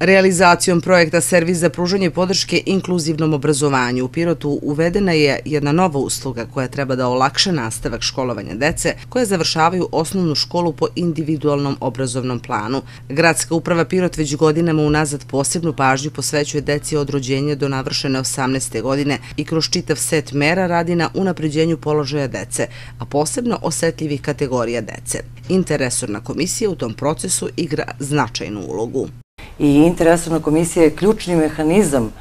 Realizacijom projekta Servis za pružanje podrške inkluzivnom obrazovanju u Pirotu uvedena je jedna nova usluga koja treba da olakša nastavak školovanja dece koje završavaju osnovnu školu po individualnom obrazovnom planu. Gradska uprava Pirot već godinama unazad posebnu pažnju posvećuje deci od rođenja do navršene 18. godine i kroz čitav set mera radi na unapređenju položaja dece, a posebno osetljivih kategorija dece. Interresorna komisija u tom procesu igra značajnu ulogu i interesovna komisija je ključni mehanizam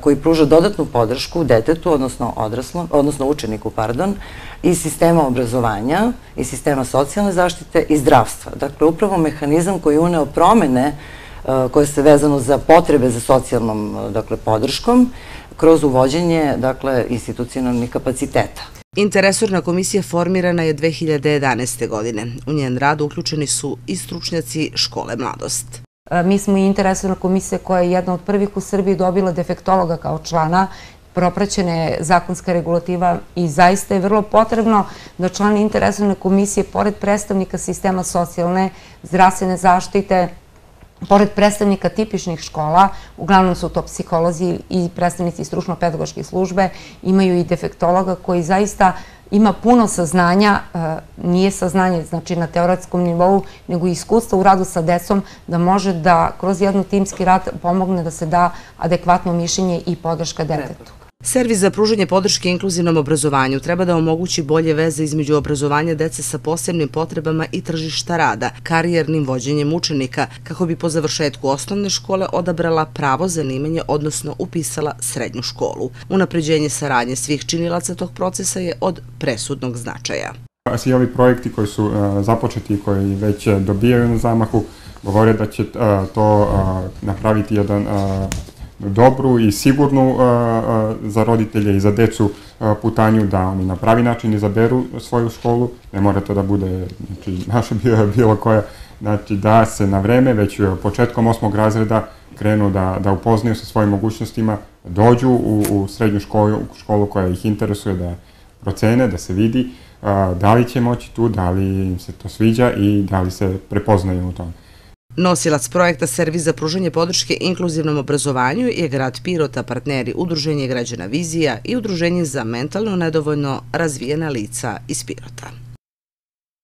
koji pruža dodatnu podršku detetu, odnosno odraslom, odnosno učeniku, pardon, i sistema obrazovanja, i sistema socijalne zaštite i zdravstva. Dakle, upravo mehanizam koji uneo promene koje se vezano za potrebe za socijalnom dakle, podrškom kroz uvođenje dakle, institucionalnih kapaciteta. Interesorna komisija formirana je 2011. godine. U njen rad uključeni su i stručnjaci škole mladost. E, mi smo i interesovna komisija koja je jedna od prvih u Srbiji dobila defektologa kao člana. Propraćena je zakonska regulativa i zaista je vrlo potrebno da člani interesovne komisije, pored predstavnika sistema socijalne, zdravstvene zaštite, pored predstavnika tipičnih škola, uglavnom su to psiholozi i predstavnici stručno-pedagoške službe, imaju i defektologa koji zaista ima puno saznanja, e, nije saznanje znači na teoretskom nivou, nego i iskustva u radu sa decom da može da kroz jednu timski rad pomogne da se da adekvatno mišljenje i podrška detetu. Servis za pružanje podrške inkluzivnom obrazovanju treba da omogući bolje veze između obrazovanja dece sa posebnim potrebama i tržišta rada, karijernim vođenjem učenika, kako bi po završetku osnovne škole odabrala pravo zanimanje, odnosno upisala srednju školu. Unapređenje saradnje svih činilaca tog procesa je od presudnog značaja. Svi ovi projekti koji su e, započeti i koji već dobijaju na zamahu, govore da će e, to e, napraviti jedan dobru i sigurnu za roditelje i za decu putanju da oni na pravi način izaberu svoju školu, ne mora to da bude znači, naša bilo, bilo koja, znači da se na vreme, već početkom osmog razreda krenu da, da upoznaju sa svojim mogućnostima, dođu u, u srednju školu, školu koja ih interesuje, da procene, da se vidi da li će moći tu, da li im se to sviđa i da li se prepoznaju u tome. Nosilac projekta Servis za pružanje podrške inkluzivnom obrazovanju je grad Pirota, partneri Udruženje građana Vizija i Udruženje za mentalno nedovoljno razvijena lica iz Pirota.